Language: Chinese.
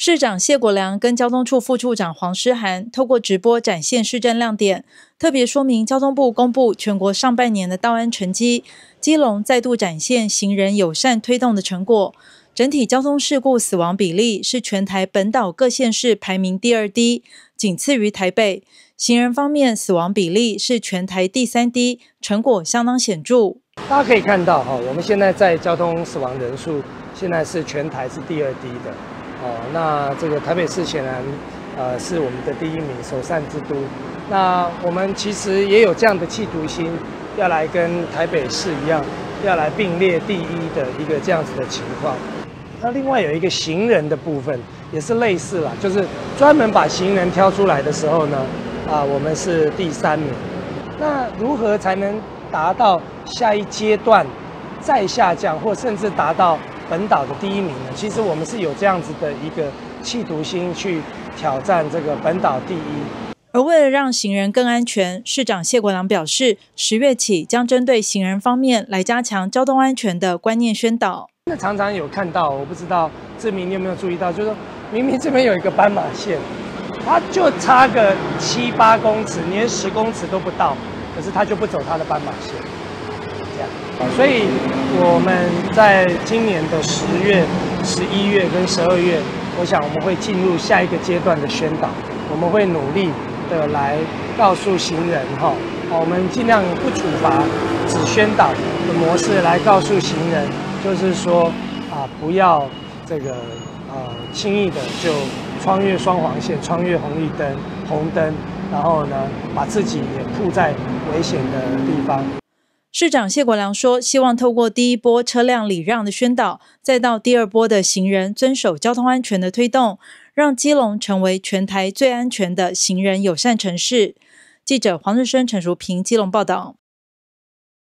市长谢国良跟交通处副处长黄诗涵透过直播展现市政亮点，特别说明交通部公布全国上半年的道安成绩，基隆再度展现行人友善推动的成果，整体交通事故死亡比例是全台本岛各县市排名第二低，仅次于台北。行人方面死亡比例是全台第三低，成果相当显著。大家可以看到哈，我们现在在交通死亡人数现在是全台是第二低的。哦，那这个台北市显然，呃，是我们的第一名，首善之都。那我们其实也有这样的企图心，要来跟台北市一样，要来并列第一的一个这样子的情况。那另外有一个行人的部分，也是类似啦，就是专门把行人挑出来的时候呢，啊，我们是第三名。那如何才能达到下一阶段再下降，或甚至达到？本岛的第一名呢？其实我们是有这样子的一个企图心去挑战这个本岛第一。而为了让行人更安全，市长谢国良表示，十月起将针对行人方面来加强交通安全的观念宣导。那常常有看到，我不知道志明你有没有注意到，就是说明明这边有一个斑马线，它就差个七八公尺，连十公尺都不到，可是他就不走他的斑马线，这样。所以我们在今年的十月、十一月跟十二月，我想我们会进入下一个阶段的宣导。我们会努力的来告诉行人，哈，我们尽量不处罚，只宣导的模式来告诉行人，就是说啊，不要这个呃轻易的就穿越双黄线、穿越红绿灯、红灯，然后呢，把自己也铺在危险的地方。市长谢国良说：“希望透过第一波车辆礼让的宣导，再到第二波的行人遵守交通安全的推动，让基隆成为全台最安全的行人友善城市。”记者黄日升、陈淑平基隆报道。